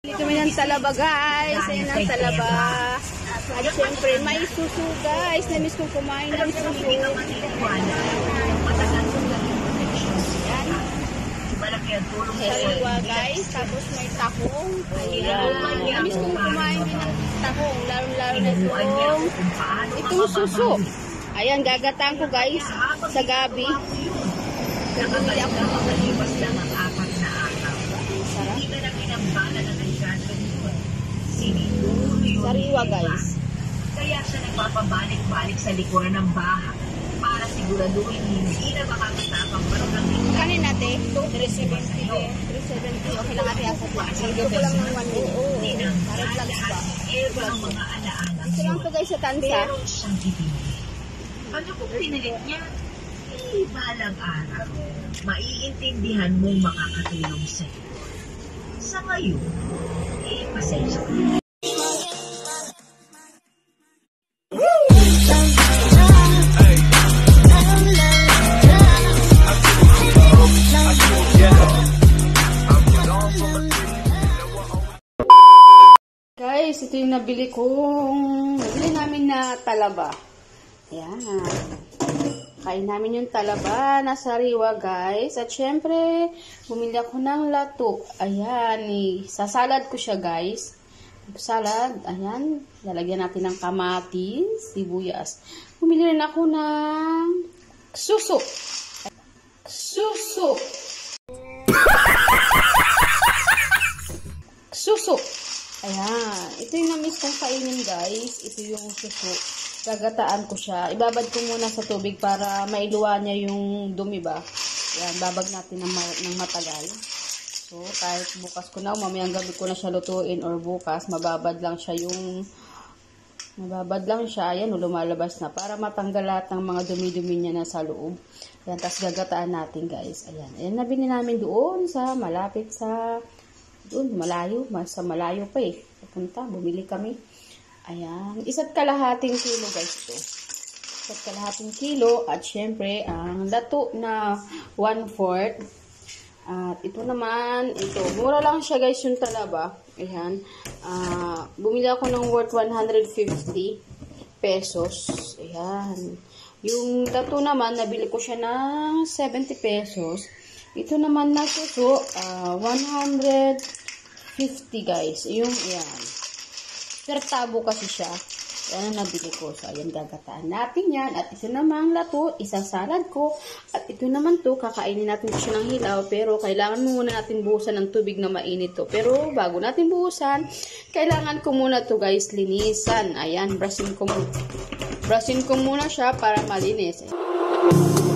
Dito may ng talaba guys. Ayan ang talaba. At syempre may susu guys. Namiss kong kumain ng susu. Sa Sariwa guys. Tapos may tahong. Ayan. Namiss kong kumain din ng tahong. Lalo-lalo na itong, itong susu. Ayan, gagataan ko guys sa gabi. Bumili ako ng makalipas lang ang apat na araw. sarap. Hindi ka na pinambala na nagkakaroon. Sinituloy iba. guys. Kaya siya nagpapabalik-balik sa likuran ng bahay para siguraduhin hindi na makakatapang barang ng Kanin natin? 370. 370. Okay lang ate asa. Ito ko lang ng 1 minute. Oo. Parang lang ba? Eva ang mga alaala. Ito lang to guys sa tansa. Meron siyang ibigay. Ano kung pinilit niya? Eh, balang araw. Maiintindihan mong makakatulong sa'yo. Sa ngayon, eh, pasensya nabili kong, nabili namin na talaba. Ayan. Kain namin yung talaba na sariwa, guys. At syempre, bumili ako ng lato. Ayan, eh, sasalad ko siya, guys. Salad, ayan. Lalagyan natin ng kamatis, sibuyas. Bumili rin ako ng suso. Suso. Suso. Ayan. Ito yung na-miss kong kainin, guys. Ito yung suso. Gagataan ko siya. Ibabad ko muna sa tubig para mailuwa niya yung dumi ba. Ayan. Babag natin ng, ma- ng matagal. So, kahit bukas ko na, mamayang gabi ko na siya lutuin or bukas, mababad lang siya yung Mababad lang siya. Ayan, lumalabas na. Para matanggal lahat ng mga dumi-dumi niya na sa loob. Ayan, tapos gagataan natin, guys. Ayan. Ayan, nabili namin doon sa, malapit sa, doon, malayo. Sa malayo pa eh. Papunta, bumili kami. Ayan. Isa't kalahating kilo guys ito. Isa't kalahating kilo. At syempre, ang dato na 1-4. At ito naman, ito. Mura lang siya guys yung talaba. Ayan. Uh, bumili ako ng worth 150 pesos. Ayan. Yung dato naman, nabili ko siya ng 70 pesos. Ito naman na suso, uh, 100 50 guys. Yung yan. Per tabo kasi siya. Yan ang nabili ko. So, ayan, gagataan natin yan. At ito namang lato, isang salad ko. At ito naman to, kakainin natin siya ng hilaw. Pero, kailangan muna natin buhusan ng tubig na mainit to. Pero, bago natin buhusan, kailangan ko muna to guys, linisan. Ayan, brasin ko muna. Ko muna siya para malinis. Ayan.